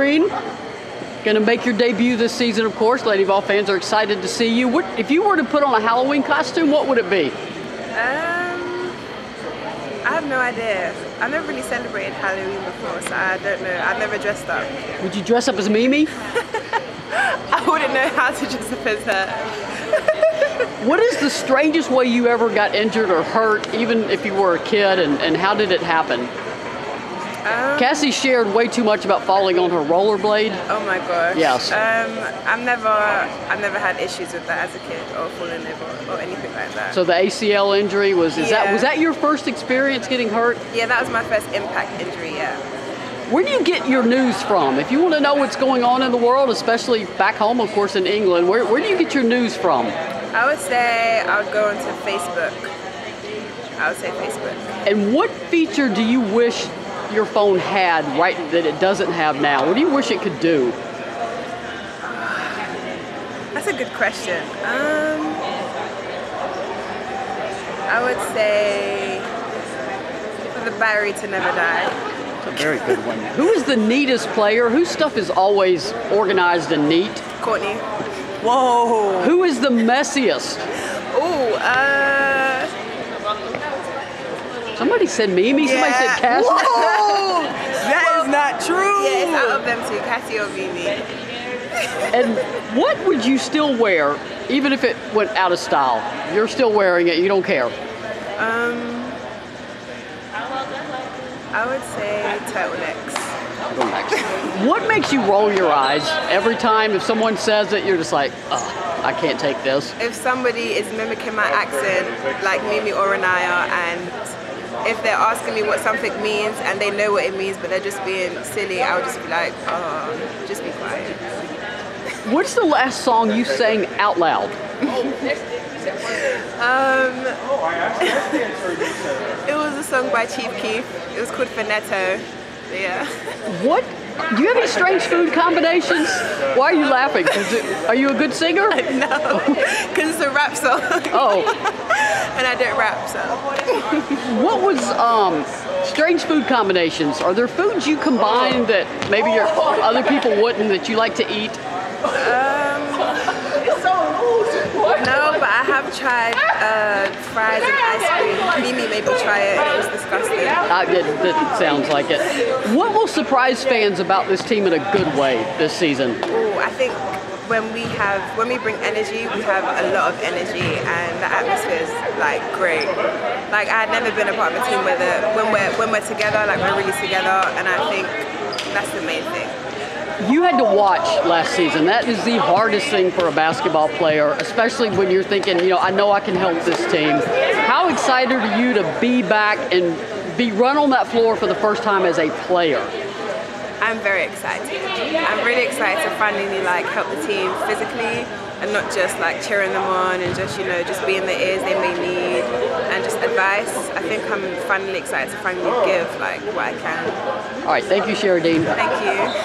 Green. Going to make your debut this season, of course. Lady Vol fans are excited to see you. What, if you were to put on a Halloween costume, what would it be? Um, I have no idea. I've never really celebrated Halloween before, so I don't know. I've never dressed up. Would you dress up as Mimi? I wouldn't know how to dress up as her. what is the strangest way you ever got injured or hurt, even if you were a kid, and, and how did it happen? Um, Cassie shared way too much about falling on her rollerblade. Oh my gosh. Yes. Um, I've never, I've never had issues with that as a kid, or falling over, or anything like that. So the ACL injury was is yeah. that was that your first experience getting hurt? Yeah, that was my first impact injury. Yeah. Where do you get your news from? If you want to know what's going on in the world, especially back home, of course, in England, where, where do you get your news from? I would say I would go onto Facebook. I would say Facebook. And what feature do you wish your phone had right that it doesn't have now? What do you wish it could do? That's a good question. Um, I would say for the battery to never die. That's a very good one. Who is the neatest player? Whose stuff is always organized and neat? Courtney. Whoa. Who is the messiest? Oh, uh, Somebody said Mimi. Yeah. Somebody said Cassie. Whoa! that well, is not true. Yeah, it's out of them too. Cassie or Mimi. and what would you still wear, even if it went out of style? You're still wearing it. You don't care. Um, I would say turtlenecks. Turtlenecks. what makes you roll your eyes every time if someone says it? You're just like, oh, I can't take this. If somebody is mimicking my accent, like Mimi or Rennia, and if they're asking me what something means and they know what it means but they're just being silly, I'll just be like, oh, just be quiet. What's the last song you sang out loud? um, it was a song by Chief Keef. It was called Faneto. Yeah. What? Do you have any strange food combinations? Why are you laughing? It, are you a good singer? no, because it's a rap song. Oh. and I don't rap, so. what was um, strange food combinations? Are there foods you combine that maybe your other people wouldn't that you like to eat? Um, It's so rude. no, but I have tried uh, fries and ice cream. Mimi made me try it, and it was disgusting. Uh, it, it sounds like it. What will surprise fans about this team in a good way this season? Oh, I think when we have when we bring energy, we have a lot of energy, and the atmosphere is like great. Like I had never been a part of a team where the, when we're when we're together, like we're really together, and I think that's the main thing. You had to watch last season. That is the hardest thing for a basketball player, especially when you're thinking, you know, I know I can help this team. How excited are you to be back and be run on that floor for the first time as a player? I'm very excited. I'm really excited to finally like help the team physically and not just like cheering them on and just you know just being the ears they may need and just advice. I think I'm finally excited to finally give like what I can. All right, thank you, Cheridene. Thank you.